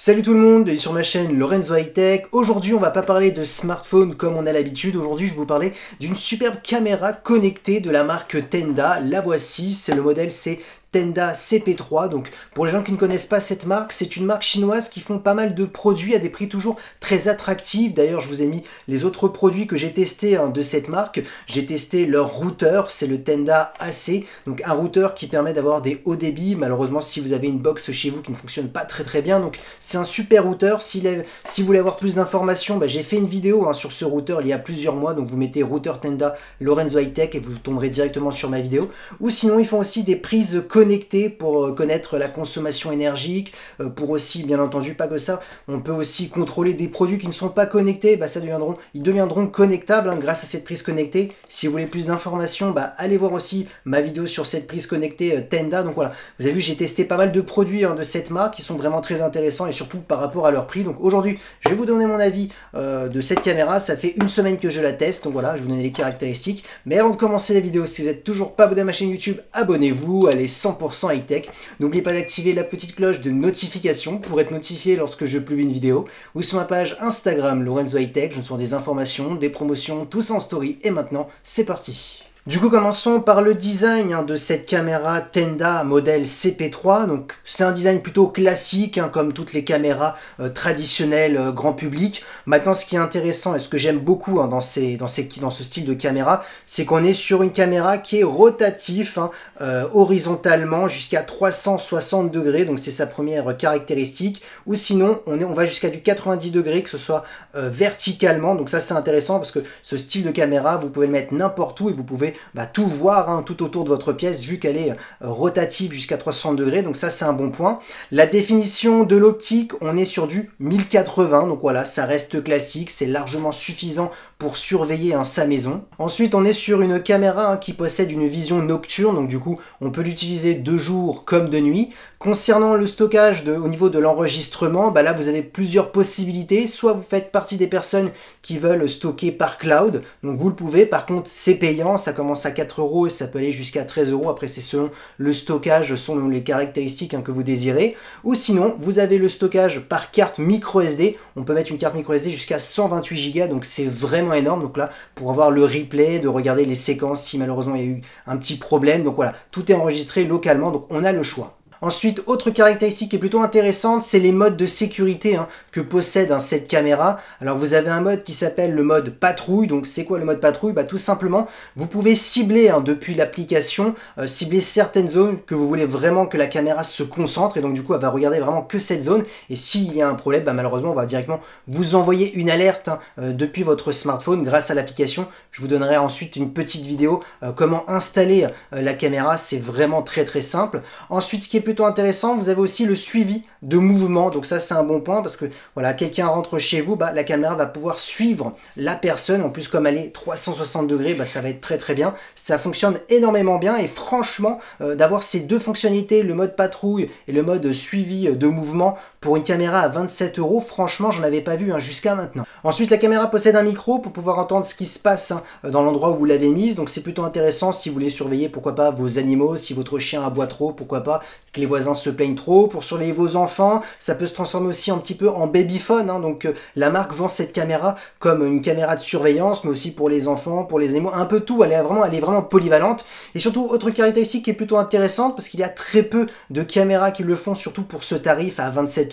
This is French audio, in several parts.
Salut tout le monde, sur ma chaîne Lorenzo High. Aujourd'hui, on va pas parler de smartphone comme on a l'habitude. Aujourd'hui, je vais vous parler d'une superbe caméra connectée de la marque Tenda. La voici, c'est le modèle c'est Tenda CP3. Donc pour les gens qui ne connaissent pas cette marque, c'est une marque chinoise qui font pas mal de produits à des prix toujours très attractifs. D'ailleurs, je vous ai mis les autres produits que j'ai testés hein, de cette marque. J'ai testé leur routeur, c'est le Tenda AC. Donc un routeur qui permet d'avoir des hauts débits. Malheureusement, si vous avez une box chez vous qui ne fonctionne pas très très bien, donc c'est un super routeur. Si, vous voulez avoir plus d'informations, bah, j'ai fait une vidéo hein, sur ce routeur il y a plusieurs mois. Donc vous mettez routeur Tenda Lorenzo High Tech et vous tomberez directement sur ma vidéo. Ou sinon, ils font aussi des prises connecté pour euh, connaître la consommation énergique, euh, pour aussi, bien entendu, pas que ça, on peut aussi contrôler des produits qui ne sont pas connectés, bah, ça deviendront, ils deviendront connectables hein, grâce à cette prise connectée. Si vous voulez plus d'informations, bah, allez voir aussi ma vidéo sur cette prise connectée euh, Tenda. Donc voilà, vous avez vu, j'ai testé pas mal de produits hein, de cette marque qui sont vraiment très intéressants et surtout par rapport à leur prix. Donc aujourd'hui, je vais vous donner mon avis de cette caméra. Ça fait une semaine que je la teste, donc voilà, je vais vous donner les caractéristiques. Mais avant de commencer la vidéo, si vous n'êtes toujours pas abonné à ma chaîne YouTube, abonnez-vous, allez 100% high-tech. N'oubliez pas d'activer la petite cloche de notification pour être notifié lorsque je publie une vidéo. Ou sur ma page Instagram Lorenzo High-Tech, je me des informations, des promotions, tout ça en story. Et maintenant, c'est parti du coup, commençons par le design hein, de cette caméra Tenda modèle CP3. Donc, c'est un design plutôt classique, hein, comme toutes les caméras euh, traditionnelles euh, grand public. Maintenant, ce qui est intéressant et ce que j'aime beaucoup hein, dans, ces, dans, ces, dans ce style de caméra, c'est qu'on est sur une caméra qui est rotatif euh, horizontalement jusqu'à 360 degrés. Donc, c'est sa première caractéristique. Ou sinon, on, est, on va jusqu'à du 90 degrés, que ce soit verticalement. Donc, ça, c'est intéressant parce que ce style de caméra, vous pouvez le mettre n'importe où et vous pouvez bah, tout voir hein, tout autour de votre pièce vu qu'elle est euh, rotative jusqu'à 360 degrés. Donc ça c'est un bon point. La définition de l'optique, on est sur du 1080. Donc voilà, ça reste classique. C'est largement suffisant pour surveiller un sa maison. Ensuite, on est sur une caméra hein, qui possède une vision nocturne. Donc du coup, on peut l'utiliser de jour comme de nuit. Concernant le stockage au niveau de l'enregistrement, bah là vous avez plusieurs possibilités. Soit vous faites partie des personnes qui veulent stocker par cloud. Donc vous le pouvez. Par contre, c'est payant. Ça commence à 4 euros et ça peut aller jusqu'à 13 euros. Après, c'est selon le stockage, selon les caractéristiques hein, que vous désirez. Ou sinon, vous avez le stockage par carte micro SD. On peut mettre une carte micro SD jusqu'à 128 Go, donc c'est vraiment énorme. Donc là, pour avoir le replay, de regarder les séquences si malheureusement il y a eu un petit problème. Donc voilà, tout est enregistré localement, donc on a le choix. Ensuite, autre caractéristique qui est plutôt intéressante, c'est les modes de sécurité hein, que possède hein, cette caméra. Alors vous avez un mode qui s'appelle le mode patrouille. Donc c'est quoi le mode patrouille? Bah, Tout simplement, vous pouvez cibler hein, depuis l'application, euh, cibler certaines zones que vous voulez vraiment que la caméra se concentre. Et donc du coup, elle va regarder vraiment que cette zone. Et s'il y a un problème, bah, malheureusement, on va directement vous envoyer une alerte euh, depuis votre smartphone grâce à l'application. Je vous donnerai ensuite une petite vidéo euh, comment installer la caméra. C'est vraiment très très simple. Ensuite, ce qui est intéressant, vous avez aussi le suivi de mouvement. Donc ça, c'est un bon point parce que voilà, quelqu'un rentre chez vous, bah, la caméra va pouvoir suivre la personne. En plus, comme elle est 360 degrés, bah, ça va être très très bien. Ça fonctionne énormément bien et franchement, euh, d'avoir ces deux fonctionnalités, le mode patrouille et le mode suivi de mouvement pour une caméra à 27 euros, franchement, j'en avais pas vu hein, jusqu'à maintenant. Ensuite, la caméra possède un micro pour pouvoir entendre ce qui se passe hein, dans l'endroit où vous l'avez mise. Donc c'est plutôt intéressant si vous voulez surveiller, pourquoi pas, vos animaux, si votre chien aboie trop, pourquoi pas, que les voisins se plaignent trop, pour surveiller vos enfants. Ça peut se transformer aussi un petit peu en babyphone. Hein, donc euh, la marque vend cette caméra comme une caméra de surveillance, mais aussi pour les enfants, pour les animaux, un peu tout. Elle est vraiment, elle est vraiment polyvalente. Et surtout, autre caractéristique qui est plutôt intéressante, parce qu'il y a très peu de caméras qui le font, surtout pour ce tarif à 27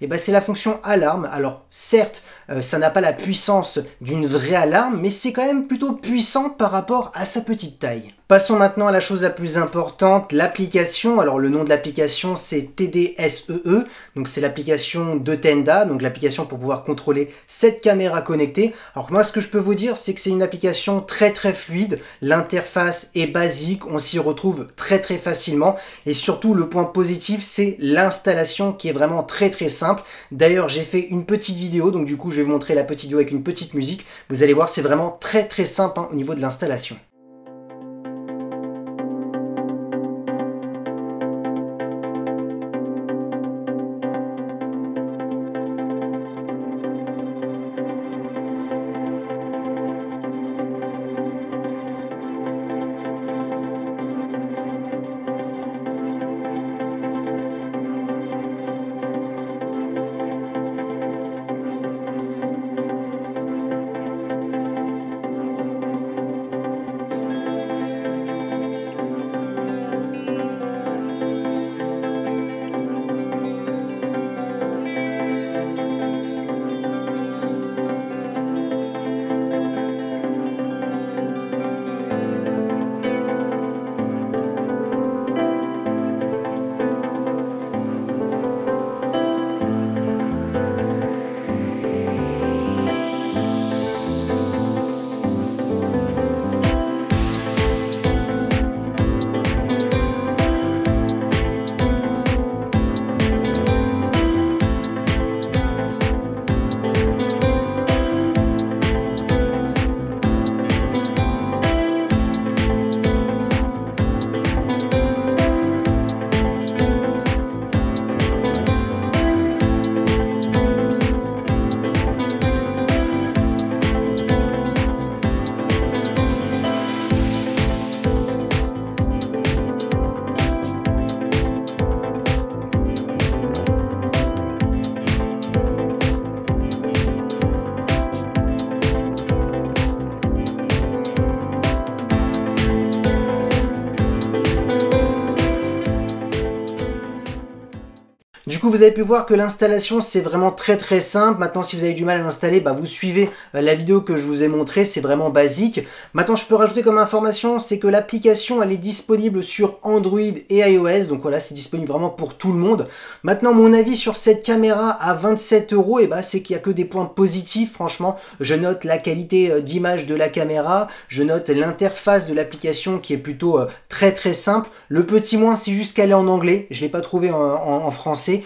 et ben c'est la fonction alarme. Alors certes, euh, ça n'a pas la puissance d'une vraie alarme, mais c'est quand même plutôt puissant par rapport à sa petite taille. Passons maintenant à la chose la plus importante, l'application. Alors le nom de l'application c'est TDSEE, e. donc c'est l'application de Tenda, donc l'application pour pouvoir contrôler cette caméra connectée. Alors moi ce que je peux vous dire c'est que c'est une application très très fluide, l'interface est basique, on s'y retrouve très très facilement et surtout le point positif c'est l'installation qui est vraiment très très simple. D'ailleurs j'ai fait une petite vidéo, donc du coup je vais vous montrer la petite vidéo avec une petite musique. Vous allez voir c'est vraiment très très simple hein, au niveau de l'installation. Vous avez pu voir que l'installation c'est vraiment très très simple. Maintenant si vous avez du mal à l'installer, bah, vous suivez euh, la vidéo que je vous ai montrée, c'est vraiment basique. Maintenant je peux rajouter comme information, c'est que l'application elle est disponible sur Android et iOS, donc voilà c'est disponible vraiment pour tout le monde. Maintenant mon avis sur cette caméra à 27 euros, et eh bah, c'est qu'il n'y a que des points positifs, franchement. Je note la qualité euh, d'image de la caméra, je note l'interface de l'application qui est plutôt euh, très très simple. Le petit moins c'est juste qu'elle est en anglais, je ne l'ai pas trouvé en français.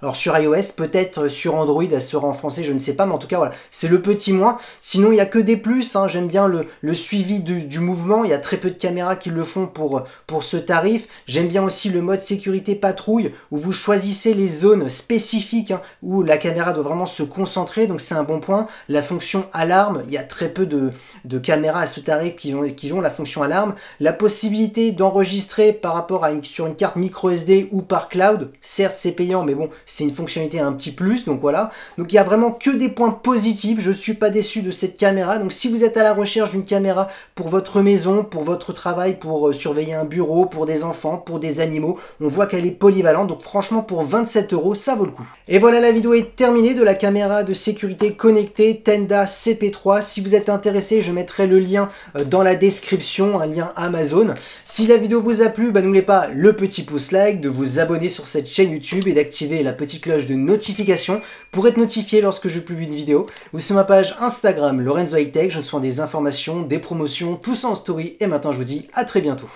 Alors sur iOS, peut-être sur Android, elle sera en français, je ne sais pas, mais en tout cas, voilà, c'est le petit moins. Sinon, il n'y a que des plus, hein. j'aime bien le, suivi du, mouvement, il y a très peu de caméras qui le font pour, pour ce tarif. J'aime bien aussi le mode sécurité patrouille, où vous choisissez les zones spécifiques, hein, où la caméra doit vraiment se concentrer, donc c'est un bon point. La fonction alarme, il y a très peu de, caméras à ce tarif qui ont, qui ont la fonction alarme. La possibilité d'enregistrer par rapport à une, sur une carte micro SD ou par cloud, certes c'est payant, mais bon, c'est une fonctionnalité un petit plus, donc voilà. Donc il y a vraiment que des points positifs, je suis pas déçu de cette caméra. Donc si vous êtes à la recherche d'une caméra pour votre maison, pour votre travail, pour euh, surveiller un bureau, pour des enfants, pour des animaux, on voit qu'elle est polyvalente, donc franchement pour 27 euros, ça vaut le coup. Et voilà, la vidéo est terminée de la caméra de sécurité connectée Tenda CP3. Si vous êtes intéressé, je mettrai le lien euh, dans la description, un lien Amazon. Si la vidéo vous a plu, bah, n'oubliez pas le petit pouce like, de vous abonner sur cette chaîne YouTube et d'activer la petite cloche de notification pour être notifié lorsque je publie une vidéo, ou sur ma page Instagram Lorenzo Hightech, je ne sois des informations, des promotions, tout ça en story, et maintenant je vous dis à très bientôt.